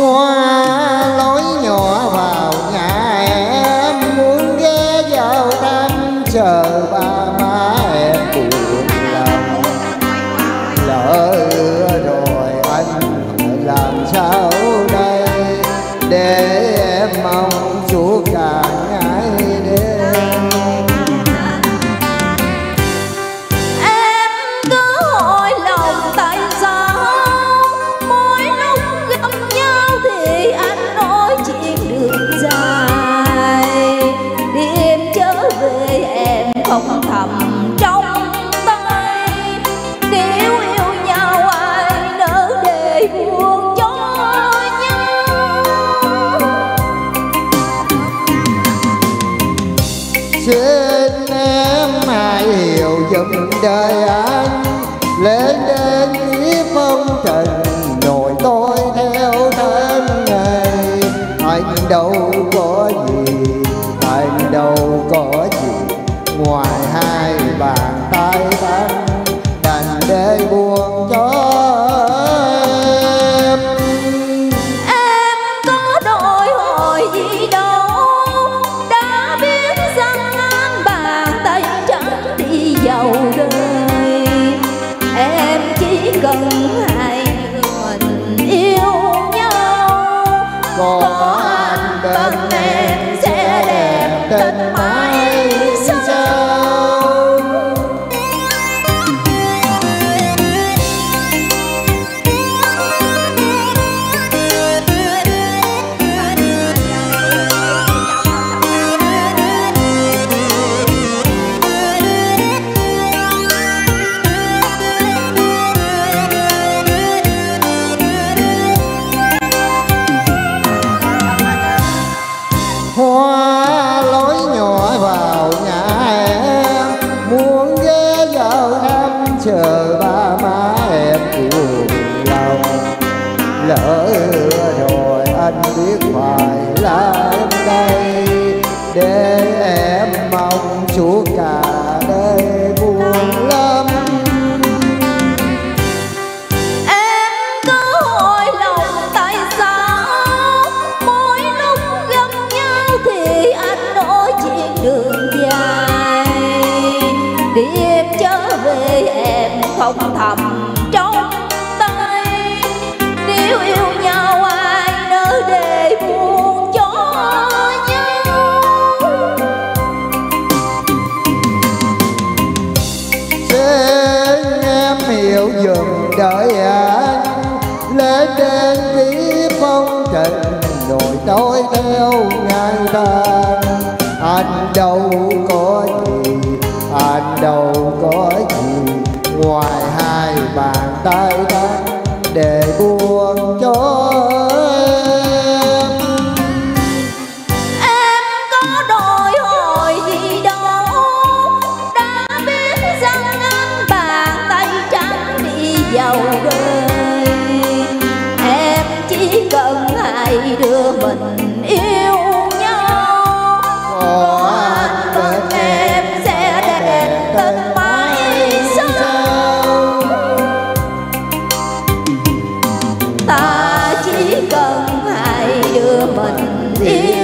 hoa lối nhỏ vào nhà em, muốn ghé vào thăm chờ ba má em buồn lòng. Lỡ rồi anh làm sao đây để em mong em không thầm trong tay. Nếu yêu nhau ai nỡ để buồn cho nhau? Xin em hãy hiểu dùm đời anh, lên đến kiếp phong trần nổi tôi theo thân ngày anh đâu có gì có má em buồn lòng lỡ rồi anh biết phải là em đây để em thầm trong tay. Nếu yêu nhau ai nỡ để buồn cho nhau? Xin em hiểu dùm đời anh lên trên ký phong trần rồi tôi theo ngày tàn anh đâu có bàn tay anh để buồn cho em. Em praise.